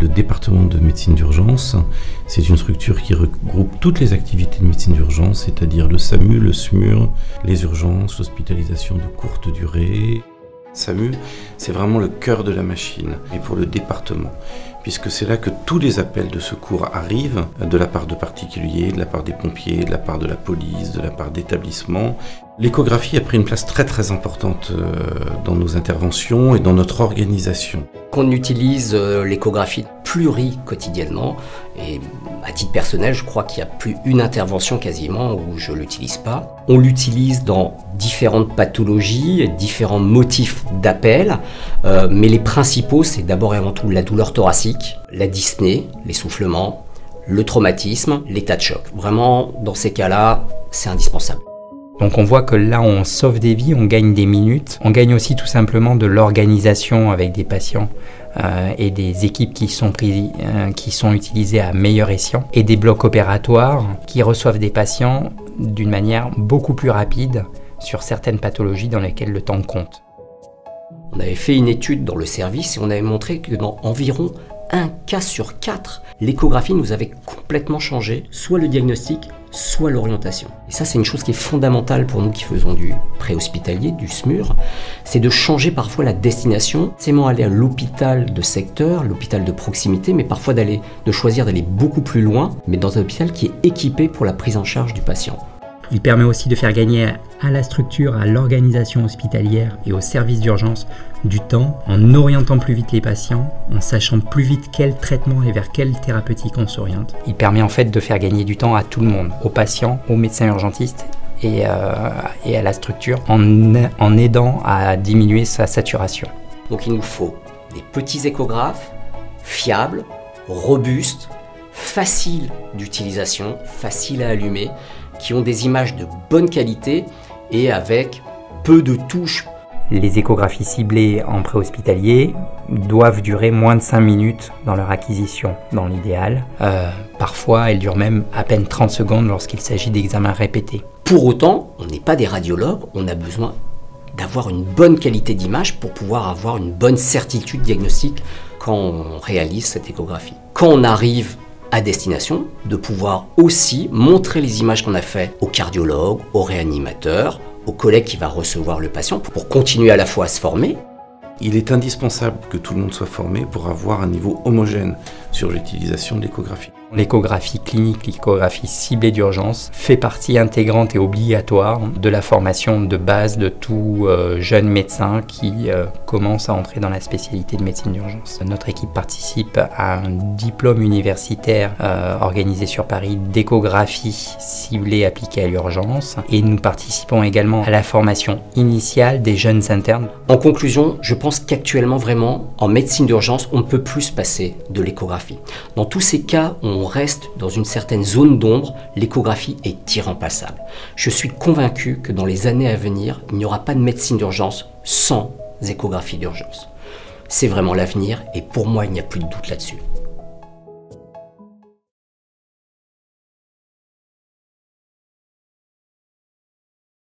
Le département de médecine d'urgence, c'est une structure qui regroupe toutes les activités de médecine d'urgence, c'est-à-dire le SAMU, le SMUR, les urgences, l'hospitalisation de courte durée. SAMU, c'est vraiment le cœur de la machine, et pour le département puisque c'est là que tous les appels de secours arrivent, de la part de particuliers, de la part des pompiers, de la part de la police, de la part d'établissements. L'échographie a pris une place très très importante euh, dans nos interventions et dans notre organisation. Qu'on utilise euh, l'échographie pluri quotidiennement et à titre personnel, je crois qu'il n'y a plus une intervention quasiment où je ne l'utilise pas. On l'utilise dans différentes pathologies, différents motifs d'appel, euh, mais les principaux, c'est d'abord et avant tout la douleur thoracique, la dyspnée, l'essoufflement, le traumatisme, l'état de choc. Vraiment, dans ces cas-là, c'est indispensable. Donc on voit que là on sauve des vies, on gagne des minutes, on gagne aussi tout simplement de l'organisation avec des patients euh, et des équipes qui sont, euh, qui sont utilisées à meilleur escient et des blocs opératoires qui reçoivent des patients d'une manière beaucoup plus rapide sur certaines pathologies dans lesquelles le temps compte. On avait fait une étude dans le service et on avait montré que dans environ un cas sur quatre, l'échographie nous avait complètement changé, soit le diagnostic, soit l'orientation. Et ça, c'est une chose qui est fondamentale pour nous qui faisons du préhospitalier, du SMUR, c'est de changer parfois la destination, c'est aller à l'hôpital de secteur, l'hôpital de proximité, mais parfois d'aller, de choisir d'aller beaucoup plus loin, mais dans un hôpital qui est équipé pour la prise en charge du patient. Il permet aussi de faire gagner à la structure, à l'organisation hospitalière et au service d'urgence du temps en orientant plus vite les patients, en sachant plus vite quel traitement et vers quelle thérapeutique on s'oriente. Il permet en fait de faire gagner du temps à tout le monde, aux patients, aux médecins urgentistes et, euh, à la structure en aidant à diminuer sa saturation. Donc il nous faut des petits échographes fiables, robustes, faciles d'utilisation, faciles à allumer, qui ont des images de bonne qualité et avec peu de touches. Les échographies ciblées en préhospitalier doivent durer moins de 5 minutes dans leur acquisition, dans l'idéal. Euh, parfois, elles durent même à peine 30 secondes lorsqu'il s'agit d'examens répétés. Pour autant, on n'est pas des radiologues, on a besoin d'avoir une bonne qualité d'image pour pouvoir avoir une bonne certitude diagnostique quand on réalise cette échographie. Quand on arrive à destination, de pouvoir aussi montrer les images qu'on a fait au cardiologue, au réanimateur, au collègue qui va recevoir le patient pour continuer à la fois à se former. Il est indispensable que tout le monde soit formé pour avoir un niveau homogène sur l'utilisation de l'échographie. L'échographie clinique, l'échographie ciblée d'urgence fait partie intégrante et obligatoire de la formation de base de tout euh, jeune médecin qui euh, commence à entrer dans la spécialité de médecine d'urgence. Notre équipe participe à un diplôme universitaire euh, organisé sur Paris d'échographie ciblée appliquée à l'urgence et nous participons également à la formation initiale des jeunes internes. En conclusion, je pense qu'actuellement vraiment en médecine d'urgence, on ne peut plus se passer de l'échographie. Dans tous ces cas, on on reste dans une certaine zone d'ombre, l'échographie est irremplaçable. Je suis convaincu que dans les années à venir, il n'y aura pas de médecine d'urgence sans échographie d'urgence. C'est vraiment l'avenir et pour moi, il n'y a plus de doute là-dessus.